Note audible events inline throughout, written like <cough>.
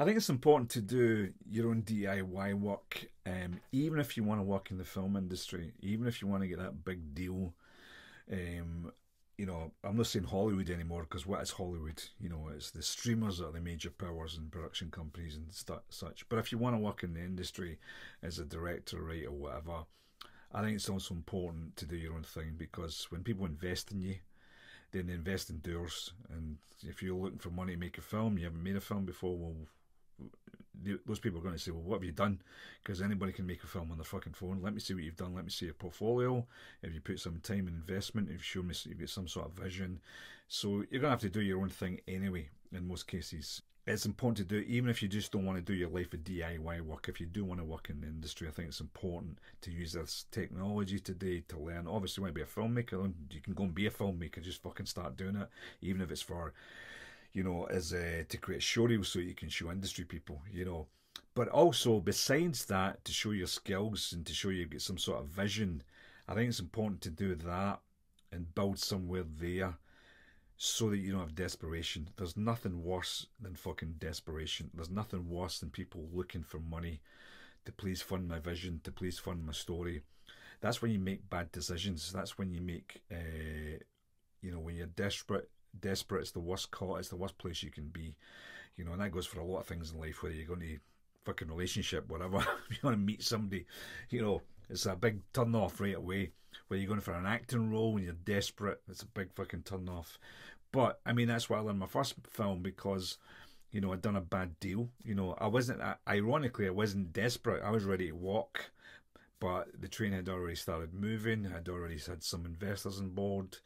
I think it's important to do your own DIY work, um, even if you want to work in the film industry, even if you want to get that big deal. Um, you know, I'm not saying Hollywood anymore because what is Hollywood? You know, it's the streamers that are the major powers and production companies and st- such. But if you want to work in the industry as a director, writer, or whatever, I think it's also important to do your own thing because when people invest in you, then they invest in doors. And if you're looking for money to make a film, you haven't made a film before, well, those people are going to say, well, what have you done? Because anybody can make a film on their fucking phone. Let me see what you've done. Let me see your portfolio. If you put some time and investment, if you show me you've got some sort of vision. So you're going to have to do your own thing anyway, in most cases. It's important to do, even if you just don't want to do your life of DIY work. If you do want to work in the industry, I think it's important to use this technology today to learn. Obviously, you want to be a filmmaker, you can go and be a filmmaker, just fucking start doing it, even if it's for you know, as uh, to create showreels so you can show industry people, you know. But also, besides that, to show your skills and to show you get some sort of vision, I think it's important to do that and build somewhere there so that you don't have desperation. There's nothing worse than fucking desperation. There's nothing worse than people looking for money to please fund my vision, to please fund my story. That's when you make bad decisions. That's when you make, uh, you know, when you're desperate desperate. It's the worst caught. It's the worst place you can be. You know, and that goes for a lot of things in life. Whether you're going to fucking relationship, whatever. <laughs> you want to meet somebody, you know, it's a big turn off right away. Whether you're going for an acting role and you're desperate, it's a big fucking turn off. But I mean, that's why I learned my first film because you know, I'd done a bad deal. You know, I wasn't, ironically, I wasn't desperate. I was ready to walk, but the train had already started moving. I'd already had some investors on board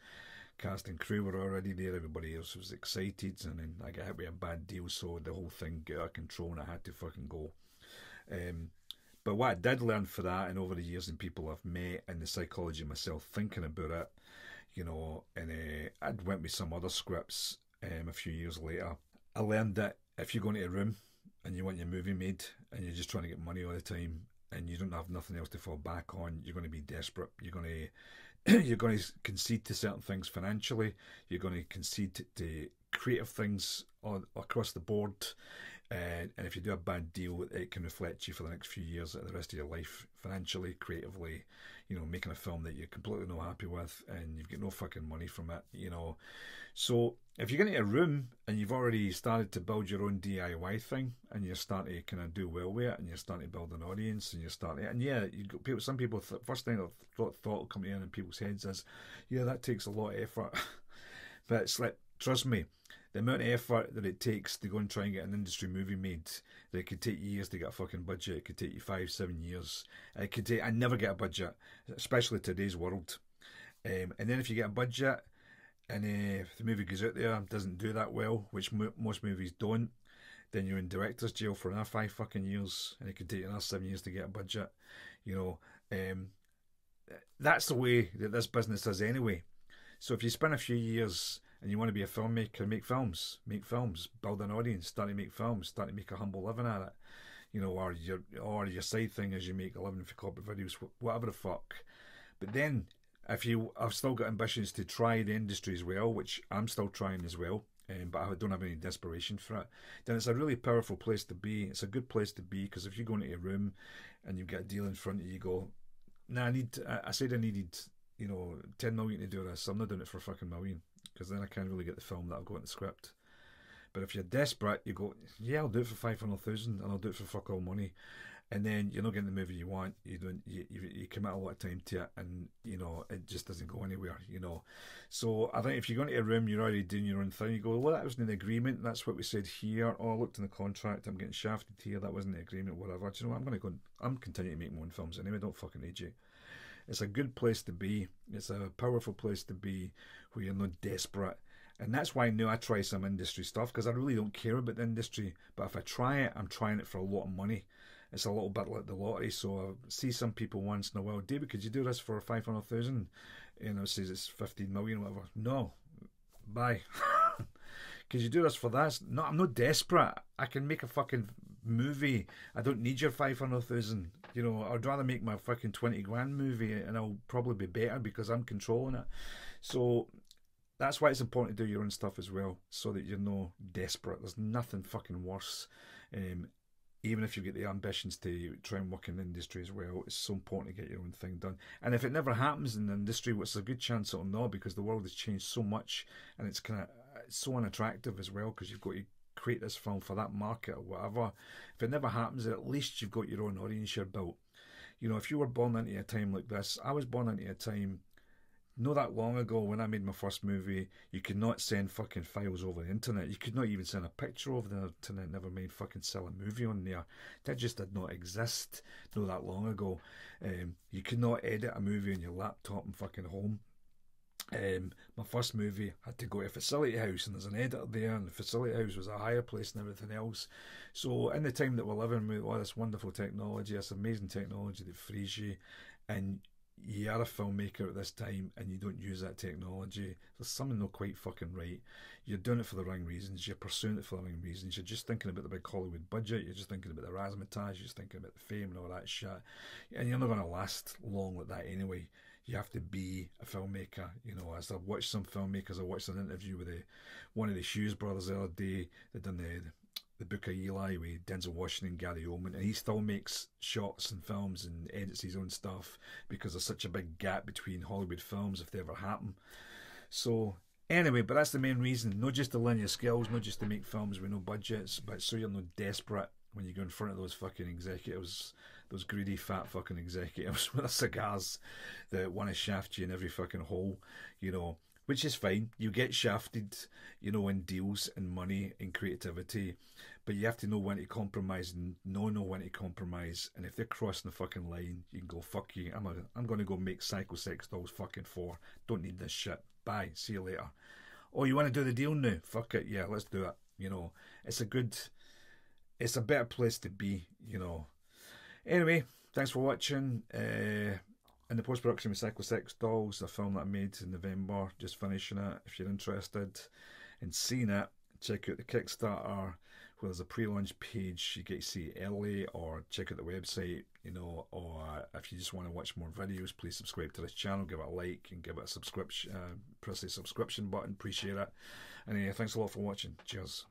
cast and crew were already there, everybody else was excited, and then I got hit with a bad deal, so the whole thing got out of control and I had to fucking go. Um, but what I did learn for that, and over the years and people I've met, and the psychology of myself thinking about it, you know, and uh, I went with some other scripts um, a few years later. I learned that if you go into a room and you want your movie made and you're just trying to get money all the time and you don't have nothing else to fall back on, you're going to be desperate. You're going to <clears throat> you're going to concede to certain things financially. You're going to concede to, creative things on across the board. And if you do a bad deal, it can reflect you for the next few years, the rest of your life, financially, creatively. You know, making a film that you're completely not happy with, and you've got no fucking money from it. You know, so if you get into a room and you've already started to build your own DIY thing, and you're starting to kind of do well with it, and you're starting to build an audience, and you're starting, and yeah, you got people. Some people, th- first thing thought thought will come in in people's heads is, yeah, that takes a lot of effort, <laughs> but it's like trust me the amount of effort that it takes to go and try and get an industry movie made, that it could take years to get a fucking budget. It could take you five, seven years. It could take. I never get a budget, especially today's world. Um, and then if you get a budget, and uh, if the movie goes out there and doesn't do that well, which mo- most movies don't, then you're in director's jail for another five fucking years, and it could take another seven years to get a budget. You know, um, that's the way that this business is anyway. So if you spend a few years and you want to be a filmmaker, make films, make films, build an audience, start to make films, start to make a humble living at it, you know, or your or your side thing is you make a living for corporate videos, whatever the fuck. But then, if you, I've still got ambitions to try the industry as well, which I'm still trying as well. Um, but I don't have any desperation for it. Then it's a really powerful place to be. It's a good place to be because if you go into a room and you get a deal in front of you, you go, "Nah, I need." I, I said I needed, you know, ten million to do this. I'm not doing it for a fucking million because then I can't really get the film that'll go in the script. But if you're desperate, you go, yeah, I'll do it for five hundred thousand, and I'll do it for fuck all money, and then you're not getting the movie you want. You don't, you, you, you commit a lot of time to it, and you know it just doesn't go anywhere. You know, so I think if you go into a room, you're already doing your own thing. You go, well, that wasn't an agreement. That's what we said here. Oh, I looked in the contract. I'm getting shafted here. That wasn't the agreement. Whatever. Do you know what? I'm going to go. I'm continuing to make my own films anyway. Don't fucking need you. It's a good place to be. It's a powerful place to be where you're not desperate. And that's why I know I try some industry stuff because I really don't care about the industry. But if I try it, I'm trying it for a lot of money. It's a little bit like the lottery. So I see some people once in a while, David, could you do this for 500,000? You know, says it's 15 million, whatever. No, bye. <laughs> could you do this for that? No, I'm not desperate. I can make a fucking movie. I don't need your 500,000. You know, I'd rather make my fucking 20 grand movie and I'll probably be better because I'm controlling it. So that's why it's important to do your own stuff as well so that you're no desperate. There's nothing fucking worse Um, even if you get the ambitions to try and work in the industry as well, it's so important to get your own thing done. And if it never happens in the industry, what's a good chance it'll not because the world has changed so much and it's kind of so unattractive as well because you've got to create this film for that market or whatever. If it never happens, at least you've got your own audience you're built. You know, if you were born into a time like this, I was born into a time not that long ago when I made my first movie, you could not send fucking files over the internet. You could not even send a picture over the internet, never mind fucking sell a movie on there. That just did not exist not that long ago. Um, you could not edit a movie on your laptop and fucking home. Um, my first movie had to go to a facility house, and there's an editor there, and the facility house was a higher place than everything else. So, in the time that we're living with all this wonderful technology, this amazing technology that frees you, and you are a filmmaker at this time and you don't use that technology, there's something not quite fucking right. You're doing it for the wrong reasons, you're pursuing it for the wrong reasons, you're just thinking about the big Hollywood budget, you're just thinking about the razzmatazz, you're just thinking about the fame and all that shit. And you're not going to last long like that anyway. You have to be a filmmaker. You know, as I watched some filmmakers, I watched an interview with the, one of the Hughes brothers the other day. They done the the Book of Eli with Denzel Washington, Gary Oldman, and he still makes shots and films and edits his own stuff because there's such a big gap between Hollywood films if they ever happen. So anyway, but that's the main reason. Not just to learn your skills, not just to make films with no budgets, but so you're not desperate when you go in front of those fucking executives, those greedy fat fucking executives <laughs> with cigars that want to shaft you in every fucking hole, you know which is fine. You get shafted, you know, in deals and money and creativity, but you have to know when to compromise and know know when to compromise. And if they're crossing the fucking line, you can go fuck you. I'm I'm going to go make Psycho Sex Dolls fucking four. Don't need this shit. Bye. See you later. Oh, you want to do the deal now? Fuck it. Yeah, let's do it. You know, it's a good, it's a better place to be. You know. Anyway, thanks for watching. Uh, in the post production with Psycho Sex Dolls, a film that I made in November, just finishing it. If you're interested in seeing it, check out the Kickstarter where there's a pre-launch page you get to see it early or check out the website you know or if you just want to watch more videos please subscribe to this channel give it a like and give it a subscription uh, press the subscription button appreciate it uh, thanks a lot for watching cheers